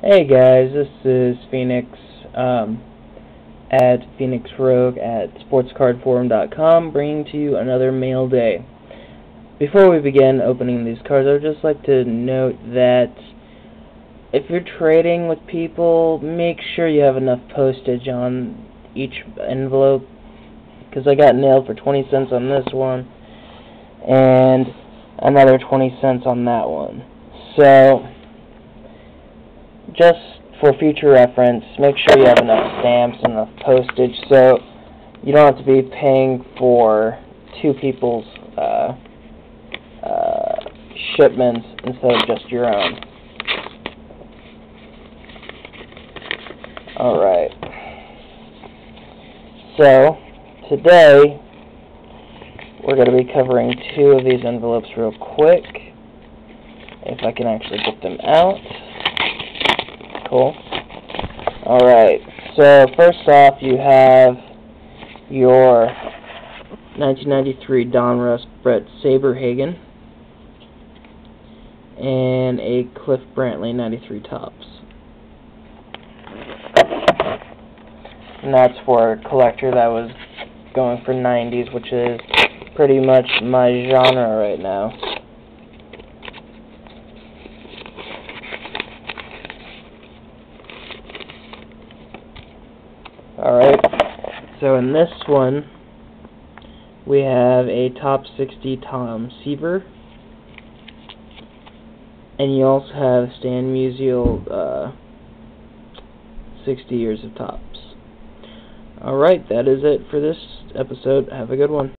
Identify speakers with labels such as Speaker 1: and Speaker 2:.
Speaker 1: Hey guys, this is Phoenix um, at Phoenix Rogue at SportsCardForum.com, bringing to you another mail day. Before we begin opening these cards, I would just like to note that if you're trading with people, make sure you have enough postage on each envelope, because I got nailed for 20 cents on this one, and another 20 cents on that one. So just for future reference, make sure you have enough stamps and enough postage so you don't have to be paying for two people's uh, uh, shipments instead of just your own. Alright. So, today, we're going to be covering two of these envelopes real quick. If I can actually get them out. Alright, so first off you have your 1993 Donruss Brett Saberhagen and a Cliff Brantley 93 Topps. And that's for a collector that was going for 90s, which is pretty much my genre right now. Alright, so in this one, we have a top 60 Tom Seaver. And you also have Stan Musial, uh, 60 Years of Topps. Alright, that is it for this episode. Have a good one.